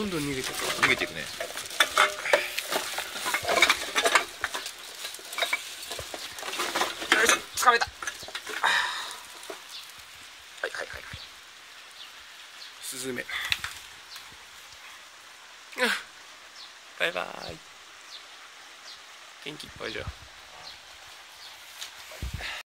どんどん逃げちゃっ逃げていくね。よいしょ掴めた。はいはいはいはい。スズメ。バイバイ。元気いっぱいじゃん。